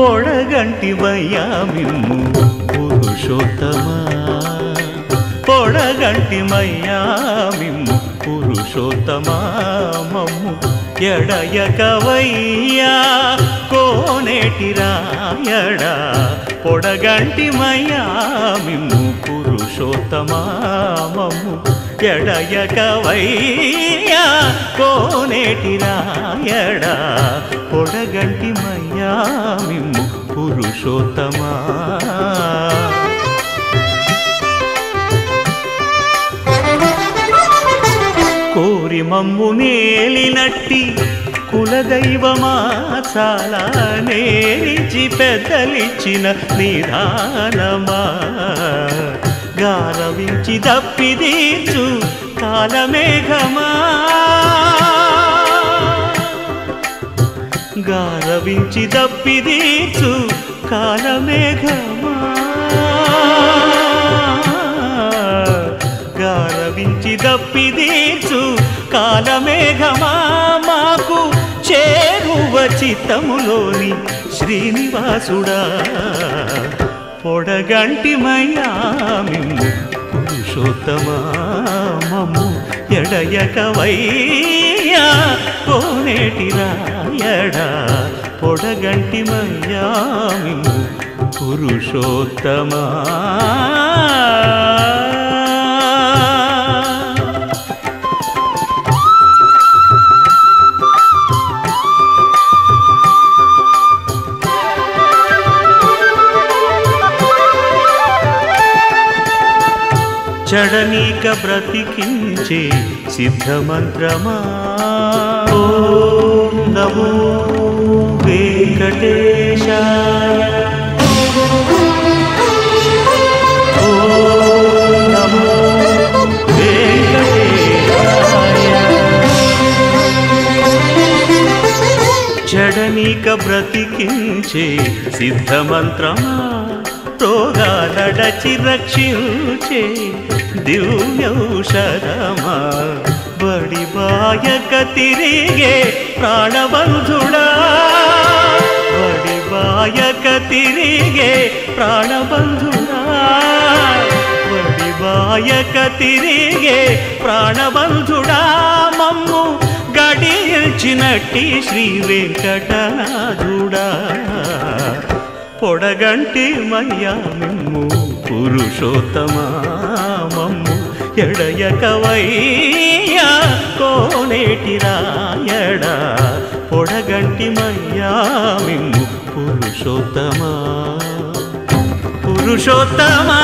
పొడగంటివయ్యా మిమ్ము పురుషోత్తమా? పొడగంటిమయ్యా మిమ్ము పురుషోత్తమా? మమ్ము ఎడయకవయ్యా కోనేటి రాయడా? పొడగంటిమయ్యా మిమ్ము పురుషోత్తమా? మమ్ము ఎడయకవయ్యా కోనేటి రాయడా పొడగంటి మయ్యా మిమ్ము పురుషోత్తమా. కోరి మమ్ము మేలినట్టి కులదైవమా చాలా నేరిచి పెద్దలిచ్చిన నిదానమా గారవించి దప్పిదీచు కాలమేఘమా. గారవించి దప్పిదీచు కాలమేఘమా. గారవించి దప్పిదీచు కాలమేఘమా. మాకు చేరువ చిత్తములోని శ్రీనివాసుడా. పొడగంటిమయ్యా మిమ్ము పురుషోత్తమా మమ్ము ఎడయకవయ్యా. కోనేటి రాయడా పొడగంటిమయ్యా మిమ్ము పురుషోత్తమా. చడనీక బ్రతికించే సిద్ధమంత్రమా? నమో వెంకటేశాయ. ఓం బ్రతికించే సిద్ధమంత్రమా? తోగా నడచి రక్షించే దివ్యౌషధమా. బడి బాయక తిరిగే ప్రాణబంధుడా. బడి బాయక తిరిగే ప్రాణబంధుడా. బడి బాయక తిరిగే ప్రాణబంధుడా. మమ్ము గడిల్చినట్టి శ్రీ వెంకటనాథుడా. పొడగంటి మయ్యా మిమ్ము పురుషోత్తమా మమ్ము ఎడయకవయ్యా కోనేటి రాయడా. పొడగంటి మయ్యా మిమ్ము పురుషోత్తమా పురుషోత్తమా.